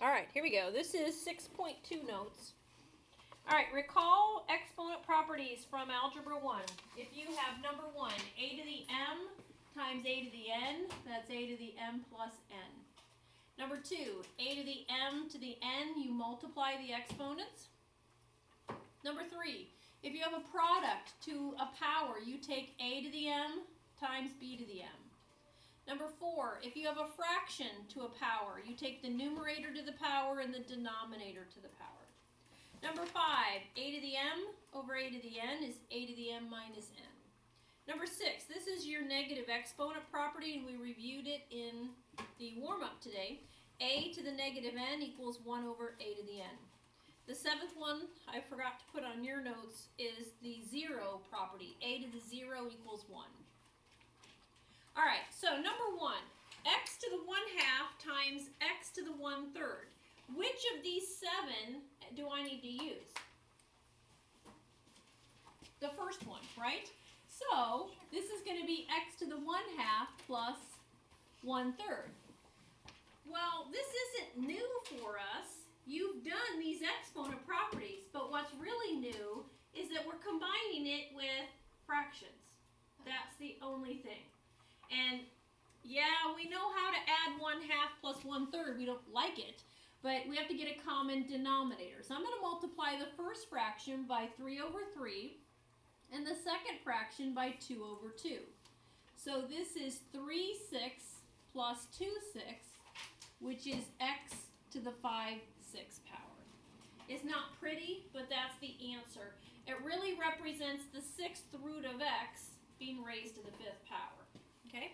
All right, here we go. This is 6.2 notes. All right, recall exponent properties from Algebra 1. If you have number 1, a to the m times a to the n, that's a to the m plus n. Number 2, a to the m to the n, you multiply the exponents. Number 3, if you have a product to a power, you take a to the m times b to the m. Number four, if you have a fraction to a power, you take the numerator to the power and the denominator to the power. Number five, a to the m over a to the n is a to the m minus n. Number six, this is your negative exponent property, and we reviewed it in the warm-up today. a to the negative n equals 1 over a to the n. The seventh one I forgot to put on your notes is the zero property. a to the zero equals 1. All right, so number one, x to the 1 half times x to the 1 third. Which of these seven do I need to use? The first one, right? So this is going to be x to the 1 half plus 1 third. Well, this isn't new for us. You've done these exponent properties, but what's really new is that we're combining it with fractions. That's the only thing. And yeah, we know how to add one half plus one third. We don't like it, but we have to get a common denominator. So I'm going to multiply the first fraction by 3 over 3 and the second fraction by 2 over 2. So this is 3 6 plus 2 6, which is x to the 5 6 power. It's not pretty, but that's the answer. It really represents the sixth root of x being raised to the fifth power. Okay?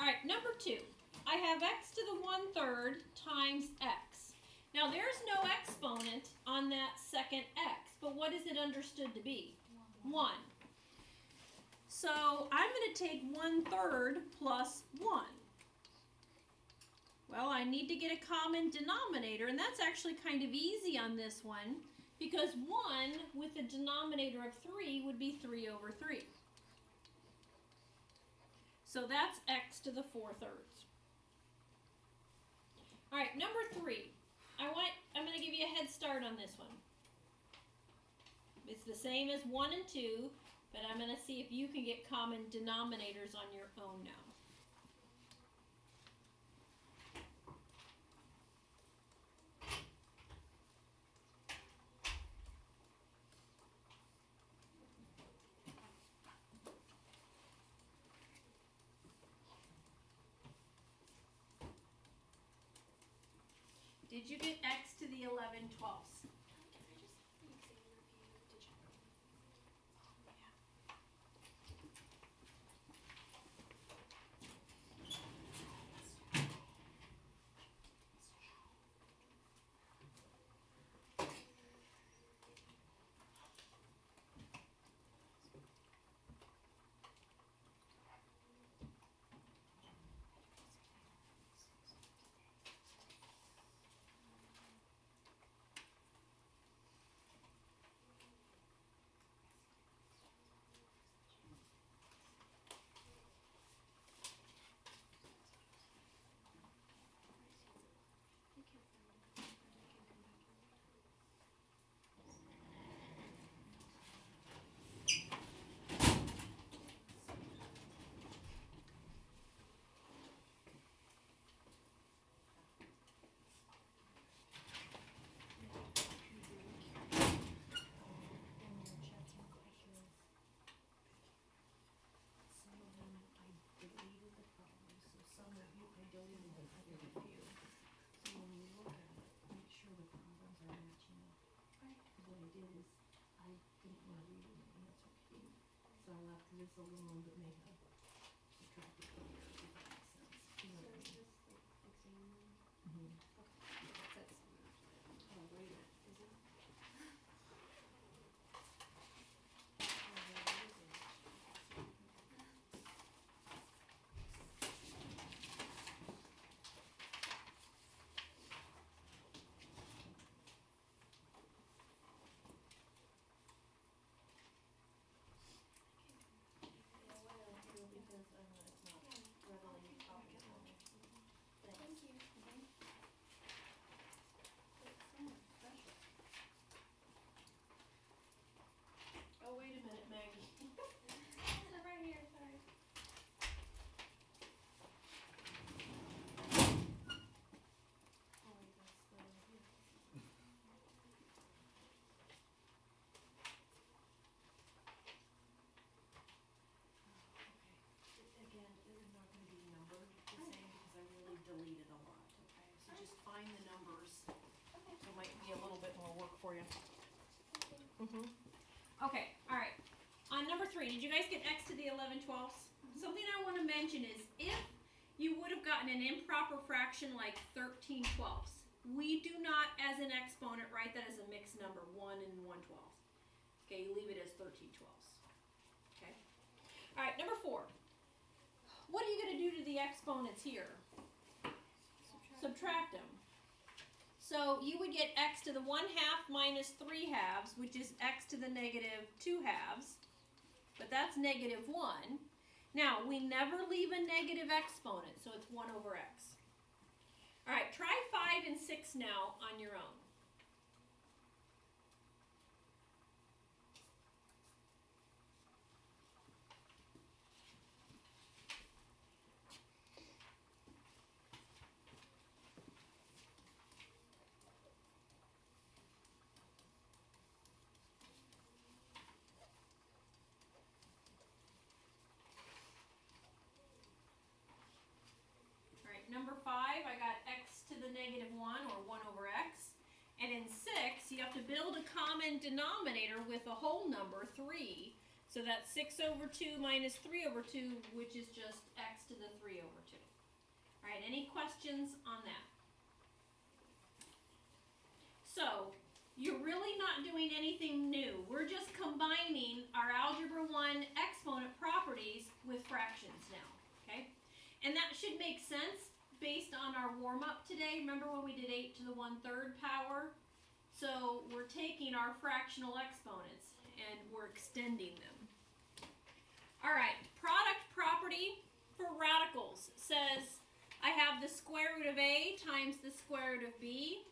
All right, number two. I have x to the one-third times x. Now, there's no exponent on that second x, but what is it understood to be? 1. So, I'm going to take one-third plus 1. Well, I need to get a common denominator, and that's actually kind of easy on this one, because 1 with a denominator of 3 would be 3 over 3. So that's x to the 4 thirds. All right, number three. I want, I'm going to give you a head start on this one. It's the same as 1 and 2, but I'm going to see if you can get common denominators on your own now. Did you get x to the 11 twelfths? This alone but make find the numbers. It might be a little bit more work for you. Mm -hmm. Okay, all right. On number three, did you guys get x to the 11 twelfths? Mm-hmm. Something I want to mention is if you would have gotten an improper fraction like 13 twelfths, we do not, as an exponent, write that as a mixed number, 1 and 1 twelfth. Okay, you leave it as 13 twelfths. Okay? All right, number four. What are you going to do to the exponents here? Subtract, Subtract them. So you would get x to the 1 half minus 3 halves, which is x to the negative 2 halves. But that's negative 1. Now, we never leave a negative exponent, so it's 1 over x. Alright, try 5 and 6 now on your own. Alright, number 5, I got x to the negative 1, or 1 over x. And in 6, you have to build a common denominator with a whole number, 3. So that's 6 over 2 minus 3 over 2, which is just x to the 3 over 2. Alright, any questions on that? So, you're really not doing anything new. We're just combining our Algebra 1 exponent properties with fractions now, okay? And that should make sense based on our warm-up today. Remember when we did 8 to the 1 3rd power? So we're taking our fractional exponents and we're extending them. All right, product property for radicals says I have the square root of a times the square root of b.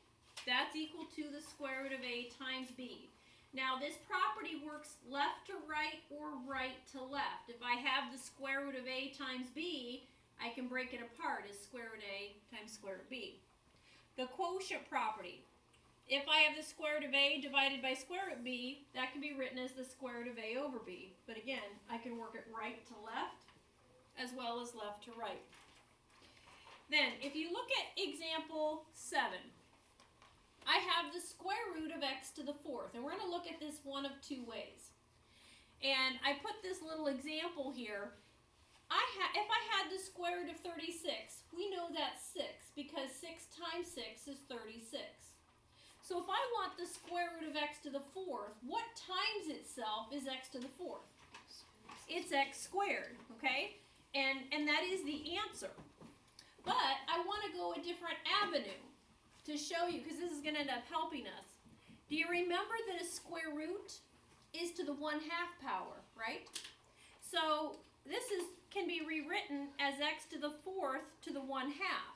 That's equal to the square root of a times b. Now this property works left to right or right to left. If I have the square root of a times b, I can break it apart as square root a times square root b. The quotient property. If I have the square root of a divided by square root b, that can be written as the square root of a over b. But again, I can work it right to left as well as left to right. Then, if you look at example 7, I have the square root of x to the fourth, and we're going to look at this one of two ways. And I put this little example here I ha- if I root of 36, we know that's 6 because 6 times 6 is 36. So if I want the square root of x to the fourth, what times itself is x to the fourth? It's x squared, okay? And, and that is the answer. But I want to go a different avenue to show you because this is going to end up helping us. Do you remember that a square root is to the 1 half power, right? So this is can be rewritten as x to the fourth to the 1 half.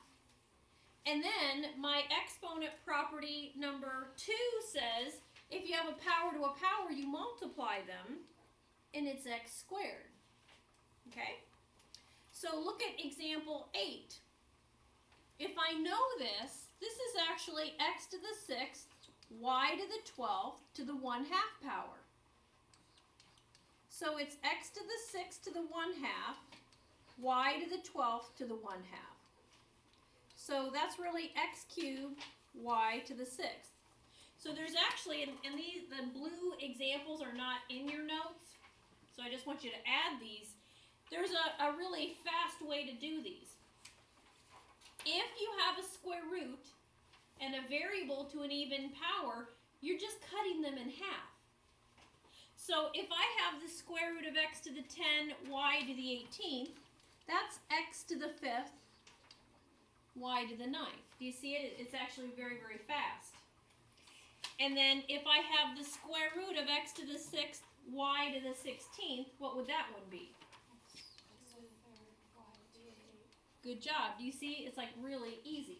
And then my exponent property number 2 says if you have a power to a power, you multiply them, and it's x squared. Okay? So look at example 8. If I know this, this is actually x to the 6th, y to the 12th to the 1 half power. So it's x to the 6th to the 1 half, y to the 12th to the 1 half. So that's really x cubed, y to the 6th. So there's actually, and, these, the blue examples are not in your notes, so I just want you to add these. There's a, a really fast way to do these. If you have a square root and a variable to an even power, you're just cutting them in half. So if I have the square root of x to the 10, y to the 18th, that's x to the 5th, y to the ninth. Do you see it? It's actually very, very fast. And then if I have the square root of x to the 6th, y to the 16th, what would that one be? Good job. Do you see? It's like really easy.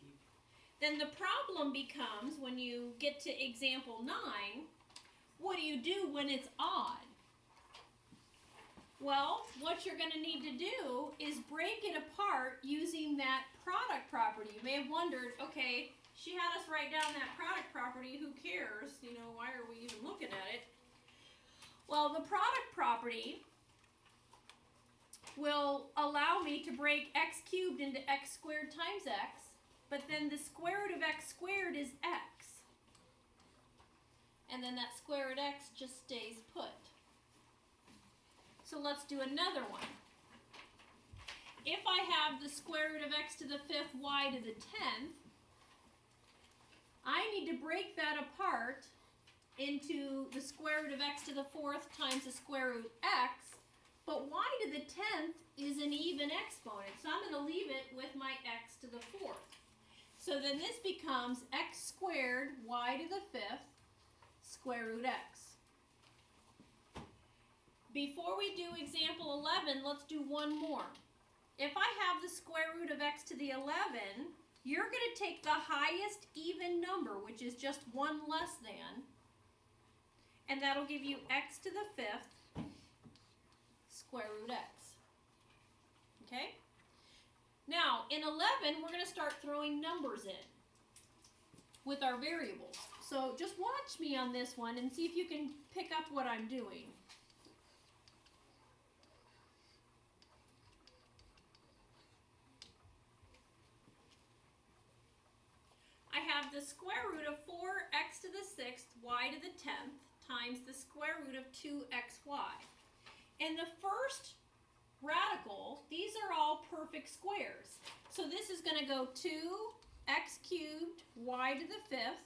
Then the problem becomes when you get to example 9, what do you do when it's odd? Well, what you're going to need to do is break it apart using that product property. You may have wondered, okay, she had us write down that product property, who cares? You know, why are we even looking at it? Well, the product property will allow me to break x cubed into x squared times x, but then the square root of x squared is x. and then that square root x just stays put. So let's do another one. If I have the square root of x to the fifth y to the tenth, I need to break that apart into the square root of x to the fourth times the square root x, but y to the tenth is an even exponent, so I'm going to leave it with my x to the fourth. So then this becomes x squared y to the fifth square root x. Before we do example 11, let's do one more. If I have the square root of x to the 11, you're going to take the highest even number, which is just one less than, and that'll give you x to the fifth square root x. Okay? Now, in 11, we're going to start throwing numbers in with our variables. So just watch me on this one and see if you can pick up what I'm doing. I the square root of 4x to the 6th, y to the 10th, times the square root of 2xy. And the first radical, these are all perfect squares. So this is going to go 2x cubed, y to the 5th.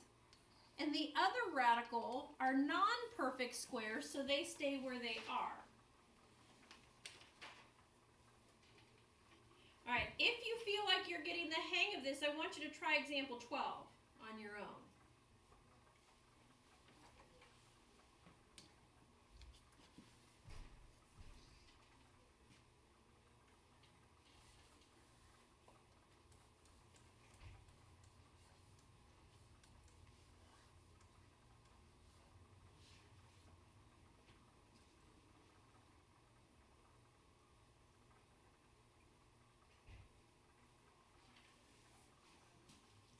And the other radical are non-perfect squares, so they stay where they are. All right, if you feel like you're getting the hang of this, I want you to try example 12 on your own.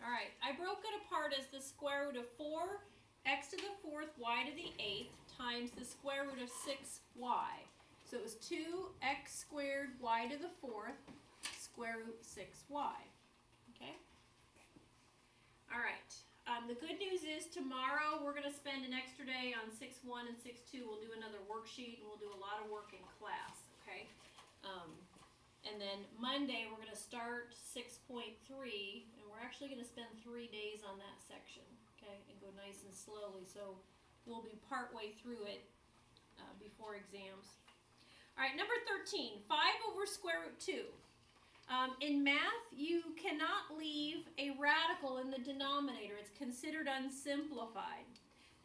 All right, I broke it apart as the square root of 4 x to the fourth y to the eighth times the square root of 6y. So it was 2x squared y to the fourth square root 6y. Okay? All right. Um, the good news is tomorrow we're going to spend an extra day on 6.1 and 6.2. We'll do another worksheet and we'll do a lot of work in class. Okay? Um, and then Monday we're going to start 6.3 and we're actually going to spend three days on that section, okay, and go nice and slowly. So we'll be partway through it uh, before exams. All right, number 13, 5 over square root 2. Um, in math, you cannot leave a radical in the denominator. It's considered unsimplified.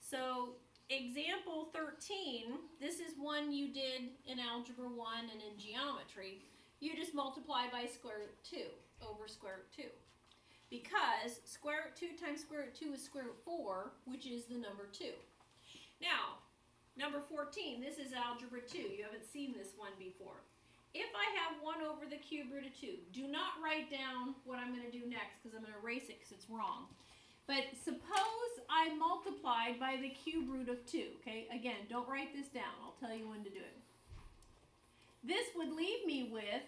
So example 13, this is one you did in Algebra 1 and in geometry you just multiply by square root 2 over square root 2. Because square root 2 times square root 2 is square root 4, which is the number 2. Now, number 14, this is algebra 2. You haven't seen this one before. If I have 1 over the cube root of 2, do not write down what I'm going to do next because I'm going to erase it because it's wrong. But suppose I multiplied by the cube root of 2, okay? Again, don't write this down. I'll tell you when to do it. This would leave me with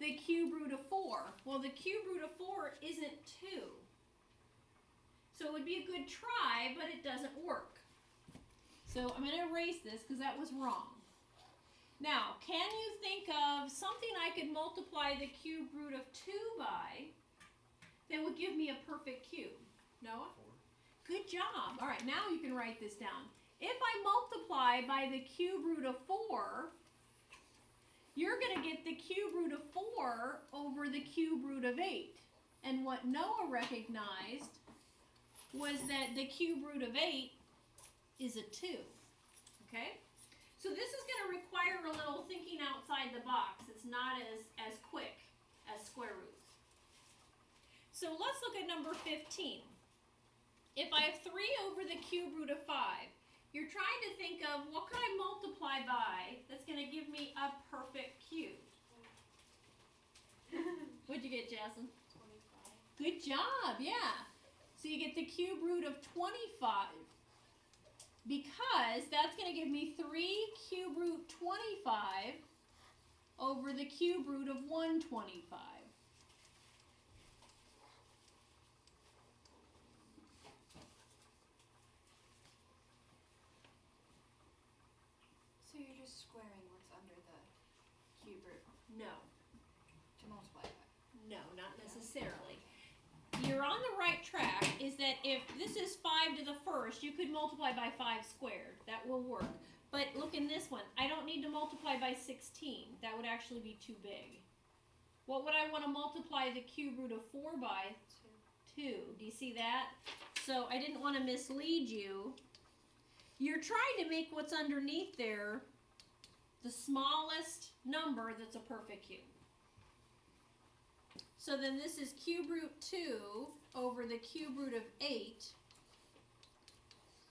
the cube root of 4. Well, the cube root of 4 isn't 2. So it would be a good try, but it doesn't work. So I'm going to erase this because that was wrong. Now, can you think of something I could multiply the cube root of 2 by that would give me a perfect cube? Noah? Good job. All right, now you can write this down. If I multiply by the cube root of 4, you're going to get the cube root of 4 over the cube root of 8. And what Noah recognized was that the cube root of 8 is a 2. Okay? So this is going to require a little thinking outside the box. It's not as, as quick as square roots. So let's look at number 15. If I have 3 over the cube root of 5, you're trying to think of what could I multiply by that's going to give me a perfect cube. Jason? 25. Good job, yeah. So you get the cube root of 25 because that's going to give me 3 cube root 25 over the cube root of 125. squaring what's under the cube root No, to multiply by. no, not necessarily. You're on the right track, is that if this is five to the first, you could multiply by five squared, that will work. But look in this one, I don't need to multiply by sixteen, that would actually be too big. What would I wanna multiply the cube root of four by? Two. two. Do you see that? So I didn't want to mislead you. You're trying to make what's underneath there the smallest number that's a perfect cube. So then this is cube root 2 over the cube root of 8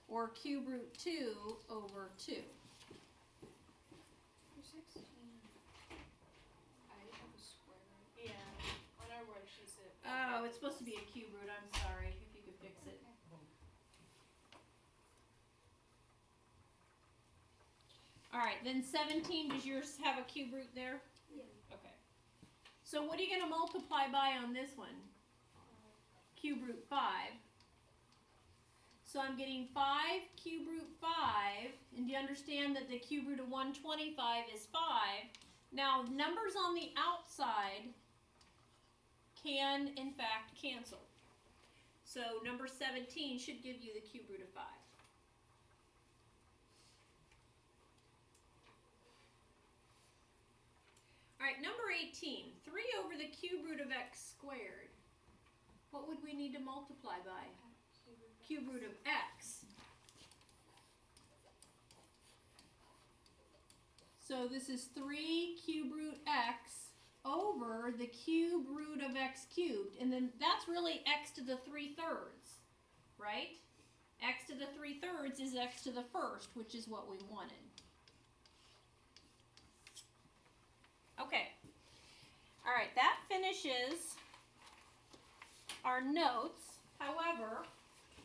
or cube root 2 over 2. For sixteen. I have a square root. Yeah. On our worksheets it. Oh, it's supposed to be a cube root. I'm sorry. If you could fix it. All right, then 17, does yours have a cube root there? So what are you going to multiply by on this one? Cube root 5. So I'm getting 5 cube root 5, and do you understand that the cube root of 125 is 5? Now, numbers on the outside can, in fact, cancel. So number 17 should give you the cube root of 5. All right, number 18. 3 over the cube root of x squared. What would we need to multiply by? Cube root. of x. So this is 3 cube root x over the cube root of x cubed. And then that's really x to the 3 thirds, right? x to the 3 thirds is x to the first, which is what we wanted. Okay. All right, that finishes our notes. However,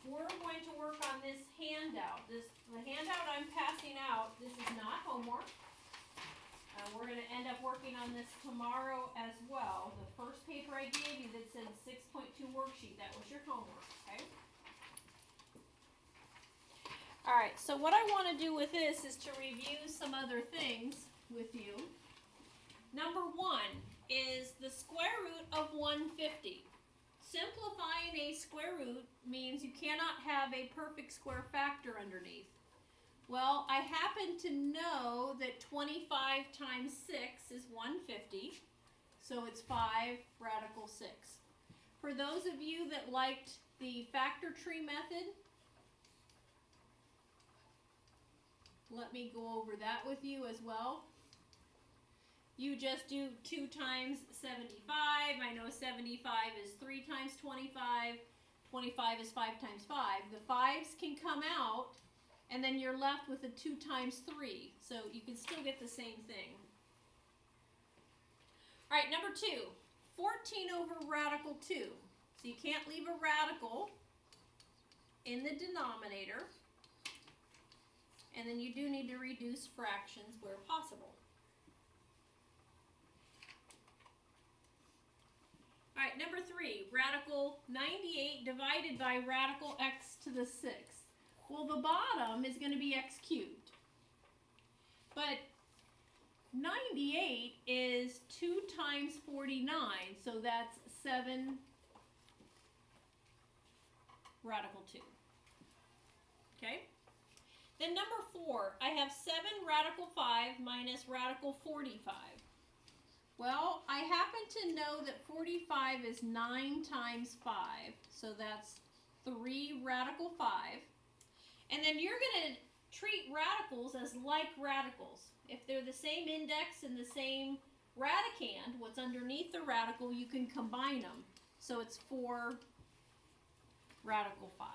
we're going to work on this handout. This the handout I'm passing out. This is not homework. Uh, we're going to end up working on this tomorrow as well. The first paper I gave you that said 6.2 worksheet, that was your homework, okay? All right, so what I want to do with this is to review some other things with you. Number one is the square root of 150. Simplifying a square root means you cannot have a perfect square factor underneath. Well, I happen to know that 25 times 6 is 150, so it's 5 radical 6. For those of you that liked the factor tree method, let me go over that with you as well. You just do 2 times 75. I know 75 is 3 times 25. 25 is 5 times 5. The 5s can come out, and then you're left with a 2 times 3. So you can still get the same thing. All right, number 2. 14 over radical 2. So you can't leave a radical in the denominator. And then you do need to reduce fractions where possible. All right, number three, radical 98 divided by radical x to the sixth. Well, the bottom is going to be x cubed. But 98 is 2 times 49, so that's 7 radical 2. Okay? Then number 4, I have 7 radical 5 minus radical 45. Well, I happen to know that 45 is 9 times 5, so that's 3 radical 5. And then you're going to treat radicals as like radicals. If they're the same index and the same radicand, what's underneath the radical, you can combine them. So it's 4 radical 5.